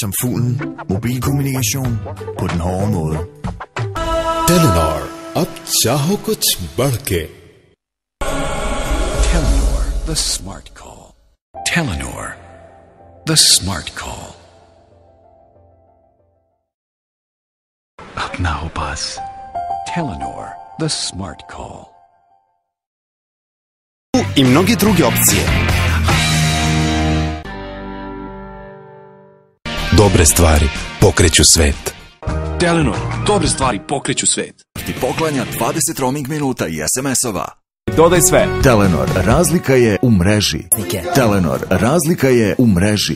som fuglen. Mobilkommunikation på den hårde måde. Telenor अब चाहो कुछ बढ़ के Telenor, the smart call. Telenor, the smart call. अपना हो पास Telenor, the smart call. i mnoge druge opcije. Dobre stvari pokreću svet. Telenor, dobre stvari pokreću svet. Ti poklanja 20 roaming minuta i SMS-ova. Dodaj sve. Telenor, razlika je u mreži. Telenor, razlika je u mreži.